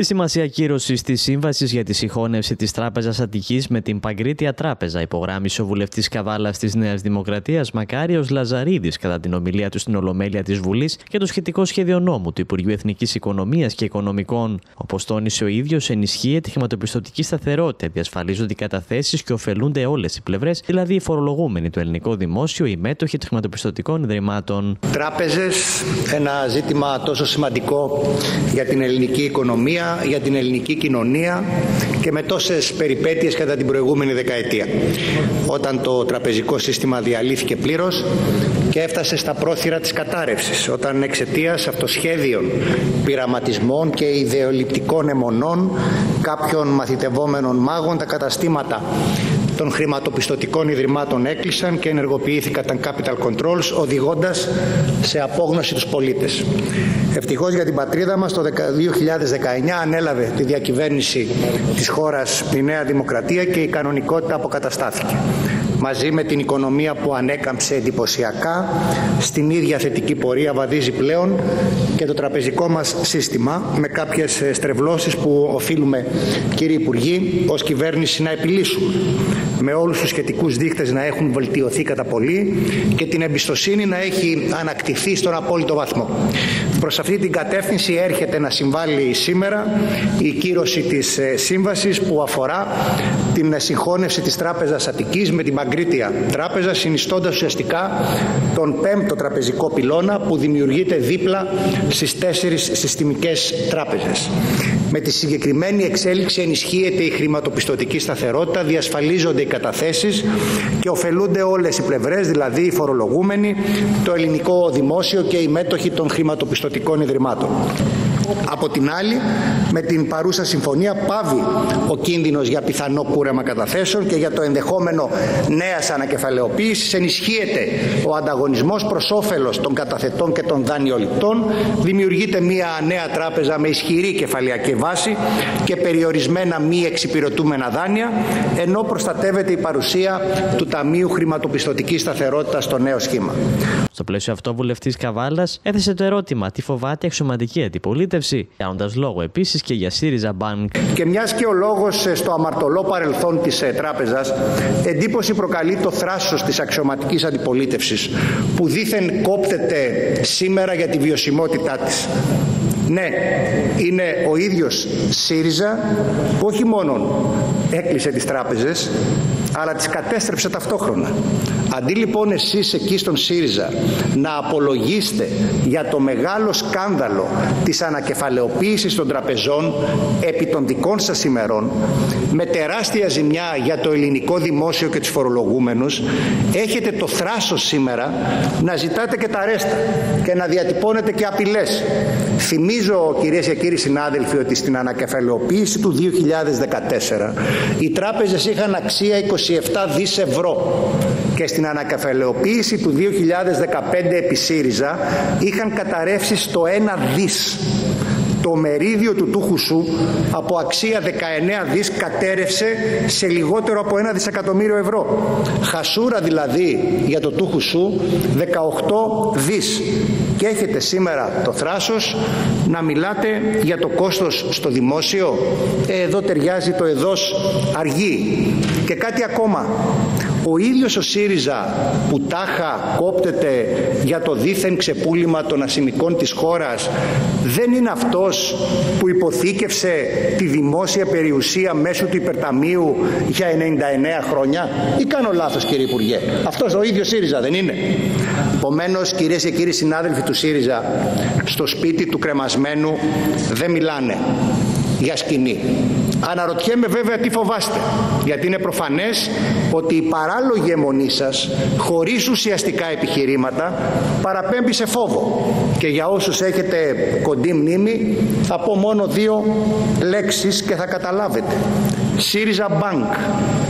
Τη σημασία κύρωσης της σύμβασης για τη συγχώνευση της Τράπεζας Αττικής με την Παγκρίτια Τράπεζα υπογράμμισε ο βουλευτής Καβάλας της Νέας Δημοκρατίας Μακάριος Λαζαρίδης κατά την ομιλία του στην Ολομέλεια της Βουλής για το σχετικό σχέδιο νόμου του Υπουργείου Εθνικής Οικονομίας και Οικονομικών. Όπως τόνισε ο ίδιος, ενισχύεται η χρηματοπιστωτική σταθερότητα, διασφαλίζονται οι καταθέσεις και ωφελούνται όλες οι πλευρές, δηλαδή οι φορολογούμενοι, το ελληνικό δημόσιο, οι μέτοχοι των χρηματοπιστωτικών ιδρυμάτων. Τράπεζες, ένα ζήτημα τόσο σημαντικό για την ελληνική οικονομία για την ελληνική κοινωνία και με τόσες περιπέτειες κατά την προηγούμενη δεκαετία. Όταν το τραπεζικό σύστημα διαλύθηκε πλήρως και έφτασε στα πρόθυρα της κατάρρευσης, όταν εξαιτίας αυτοσχέδιων πειραματισμών και ιδεολειπτικών αιμονών κάποιων μαθητευόμενων μάγων τα καταστήματα των χρηματοπιστωτικών ιδρυμάτων έκλεισαν και ενεργοποιήθηκαν τα capital controls οδηγώντας σε απόγνωση τους πολίτες. Ευτυχώς για την πατρίδα μας το 2019 ανέλαβε τη διακυβέρνηση της χώρας η Νέα Δημοκρατία και η κανονικότητα αποκαταστάθηκε μαζί με την οικονομία που ανέκαμψε εντυπωσιακά στην ίδια θετική πορεία βαδίζει πλέον και το τραπεζικό μας σύστημα με κάποιες στρεβλώσεις που οφείλουμε κύριοι Υπουργοί ως κυβέρνηση να επιλύσουμε με όλους τους σχετικούς δείχτες να έχουν βελτιωθεί κατά πολύ και την εμπιστοσύνη να έχει ανακτηθεί στον απόλυτο βαθμό. Προς αυτή την κατεύθυνση έρχεται να συμβάλλει σήμερα η κύρωση της ε, σύμβασης που αφορά την συγχώνευση της Τράπεζας Αττικής με την Παγκρίτια Τράπεζα συνιστώντας ουσιαστικά τον πέμπτο τραπεζικό πυλώνα που δημιουργείται δίπλα στις τέσσερις συστημικές τράπεζες. Με τη συγκεκριμένη εξέλιξη ενισχύεται η χρηματοπιστωτική σταθερότητα, διασφαλίζονται οι καταθέσεις και ωφελούνται όλες οι πλευρές, δηλαδή οι φορολογούμενοι, το ελληνικό δημόσιο και οι μέτοχοι των χρηματοπιστωτικών ιδρυμάτων. Από την άλλη, με την παρούσα συμφωνία πάβει ο κίνδυνος για πιθανό κούρεμα καταθέσεων και για το ενδεχόμενο νέας ανακεφαλαιοποίησης ενισχύεται ο ανταγωνισμός προς όφελος των καταθετών και των δανειοληπτών, δημιουργείται μια νέα τράπεζα με ισχυρή κεφαλιακή βάση και περιορισμένα μη εξυπηρετούμενα δάνεια, ενώ προστατεύεται η παρουσία του Ταμείου Χρηματοπιστωτικής Σταθερότητας στο νέο σχήμα. Στο πλαίσιο αυτό, ο βουλευτής Καβάλας έθεσε το ερώτημα τι φοβάται η αξιωματική αντιπολίτευση, κάνοντας λόγο επίσης και για ΣΥΡΙΖΑ Bank. Και μιας και ο λόγος ε, στο αμαρτωλό παρελθόν της ε, τράπεζας, εντύπωση προκαλεί το θράσος της αξιωματικής αντιπολίτευσης που δήθεν κόπτεται σήμερα για τη βιωσιμότητά της. Ναι, είναι ο ίδιος ΣΥΡΙΖΑ που όχι μόνο έκλεισε τις τράπεζες αλλά τις κατέστρεψε ταυτόχρονα. Αντί λοιπόν εσείς εκεί στον ΣΥΡΙΖΑ να απολογίστε για το μεγάλο σκάνδαλο της ανακεφαλαιοποίησης των τραπεζών επί των δικών σας ημερών με τεράστια ζημιά για το ελληνικό δημόσιο και τους φορολογούμενους έχετε το θράσος σήμερα να ζητάτε και τα ρέστα και να διατυπώνετε και απειλές. Θυμίζω κυρίες και κύριοι συνάδελφοι ότι στην ανακεφαλαιοποίηση του 2014 οι τράπεζες είχαν αξία 27 δις ευρώ. Και στην ανακεφαλαιοποίηση του 2015 επί ΣΥΡΙΖΑ είχαν καταρρεύσει στο 1 δις το μερίδιο του τούχου σου από αξία 19 δις κατέρευσε σε λιγότερο από 1 δισεκατομμύριο ευρώ. Χασούρα δηλαδή για το τούχου σου 18 δις. Και έχετε σήμερα το θράσος να μιλάτε για το κόστος στο δημόσιο. Ε, εδώ ταιριάζει το εδώς αργή. Και κάτι ακόμα. Ο ίδιος ο ΣΥΡΙΖΑ που τάχα κόπτεται για το δίθεν ξεπούλημα των ασημικών της χώρας δεν είναι αυτός που υποθήκευσε τη δημόσια περιουσία μέσω του υπερταμείου για 99 χρόνια; Ή κάνω λάθος κύριε Υπουργέ. Αυτός ο ίδιος ΣΥΡΙΖΑ δεν είναι. Επομένως, κυρίες και κύριοι συνάδελφοι του ΣΥΡΙΖΑ στο σπίτι του κρεμασμένου δεν μιλάνε. Για σκηνή. Αναρωτιέμαι βέβαια τι φοβάστε, γιατί είναι προφανές ότι η παράλογη αιμονή σας, χωρίς ουσιαστικά επιχειρήματα, παραπέμπει σε φόβο. Και για όσους έχετε κοντή μνήμη, θα πω μόνο δύο λέξεις και θα καταλάβετε. ΣΥΡΙΖΑ Bank